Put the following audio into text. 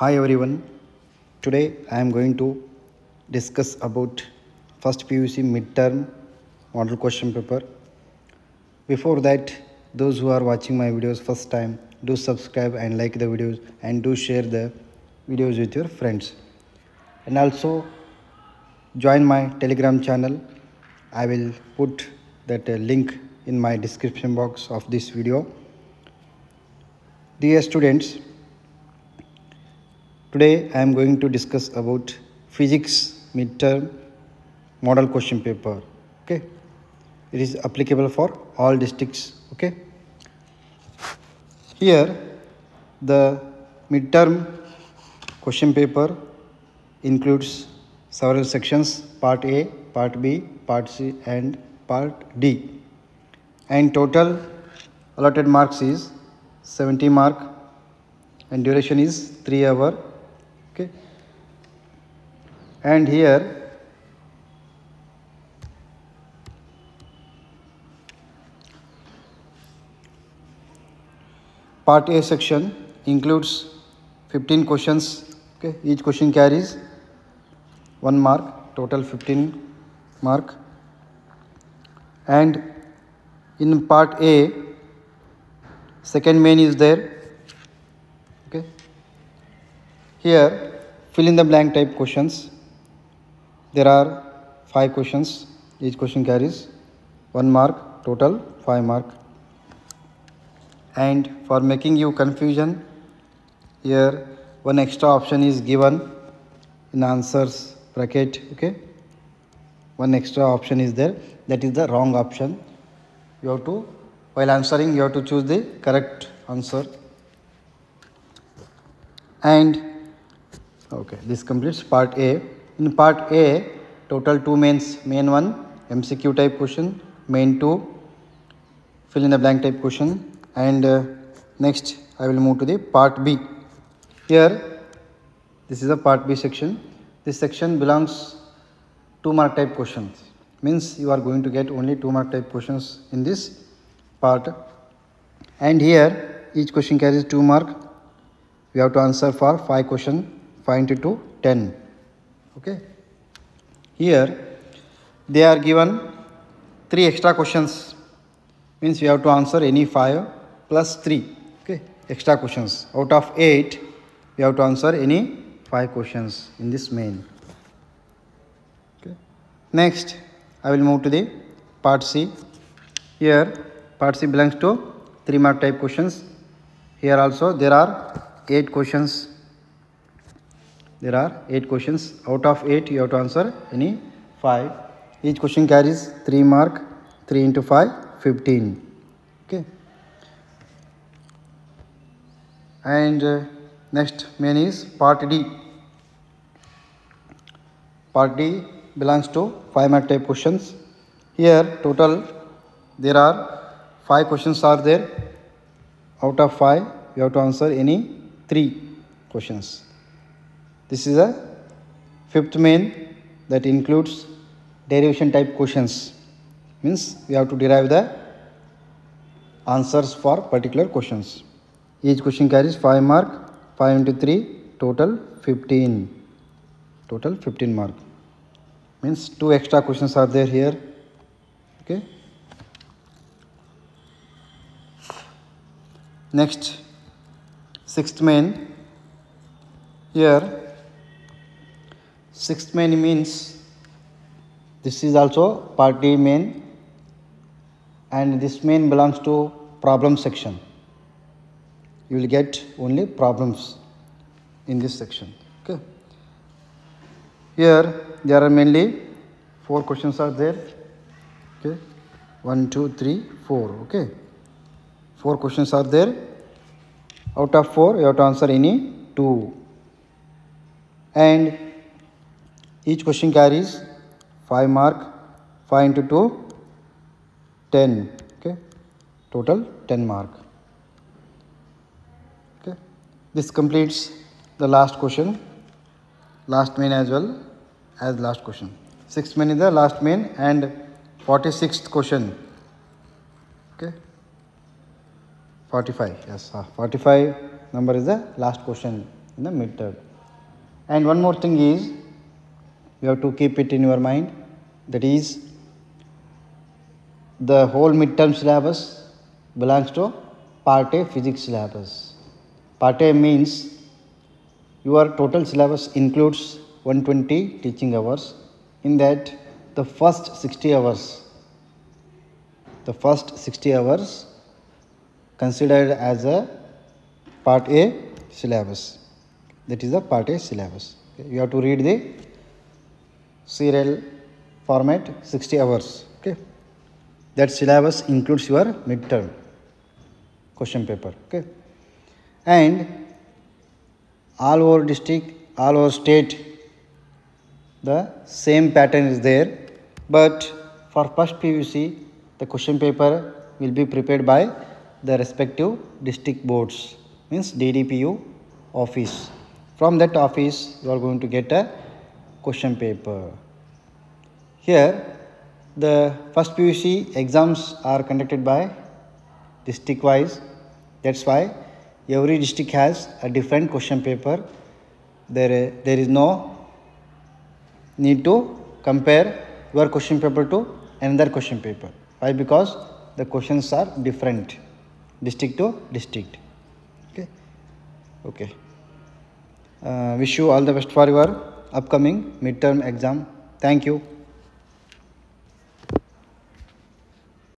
Hi everyone. Today I am going to discuss about first PUC midterm model question paper. Before that, those who are watching my videos first time, do subscribe and like the videos and do share the videos with your friends. And also join my telegram channel. I will put that uh, link in my description box of this video. Dear students, Today I am going to discuss about physics midterm model question paper. Okay, it is applicable for all districts. Okay, here the midterm question paper includes several sections part A, part B, part C, and part D. And total allotted marks is 70 mark and duration is 3 hour okay. And here part a section includes 15 questions. Okay. Each question carries one mark total 15 mark. And in part a second main is there. Okay. Here fill in the blank type questions. There are five questions. Each question carries one mark total five mark. And for making you confusion here one extra option is given in answers bracket okay? One extra option is there. That is the wrong option. You have to while answering you have to choose the correct answer. And okay this completes part a. In part a total two mains main one mcq type question main two fill in the blank type question and uh, next i will move to the part b. Here this is a part b section. This section belongs two mark type questions. Means you are going to get only two mark type questions in this part. And here each question carries two mark. We have to answer for 5 question 5 into 2 10 okay? Here they are given 3 extra questions. Means we have to answer any 5 plus 3 okay? Extra questions. Out of 8 we have to answer any 5 questions in this main. Okay? Next i will move to the part c. Here part c belongs to 3 mark type questions. Here also there are 8 questions there are 8 questions. Out of 8 you have to answer any 5 each question carries 3 mark 3 into 5 15 okay. And uh, next main is part d. Part d belongs to 5 mark type questions. Here total there are 5 questions are there. Out of 5 you have to answer any three questions. This is a fifth main that includes derivation type questions. Means we have to derive the answers for particular questions. Each question carries 5 mark, 5 into 3, total 15. Total 15 mark. Means two extra questions are there here. Okay. Next sixth main here sixth main means this is also party main and this main belongs to problem section. You will get only problems in this section okay? Here there are mainly four questions are there okay? One two three four okay? Four questions are there. Out of 4 you have to answer any 2 and each question carries 5 mark 5 into 2 10 okay? Total 10 mark okay? This completes the last question. Last main as well as last question. 6 main is the last main and 46th question okay? 45 yes uh, 45 number is the last question in the midterm. And one more thing is, you have to keep it in your mind, that is, the whole midterm syllabus belongs to part A physics syllabus. Part A means your total syllabus includes 120 teaching hours. In that, the first 60 hours, the first 60 hours considered as a part A syllabus. That is the part A syllabus. You have to read the serial format 60 hours. Okay. That syllabus includes your midterm question paper. Okay. And all over district, all over state, the same pattern is there. But for first PUC, the question paper will be prepared by the respective district boards, means DDPU office. From that office, you are going to get a question paper. Here, the first PUC exams are conducted by district wise. That's why every district has a different question paper. There there is no need to compare your question paper to another question paper. Why? Because the questions are different district to district. Okay? Okay. Uh, wish you all the best for your upcoming midterm exam. Thank you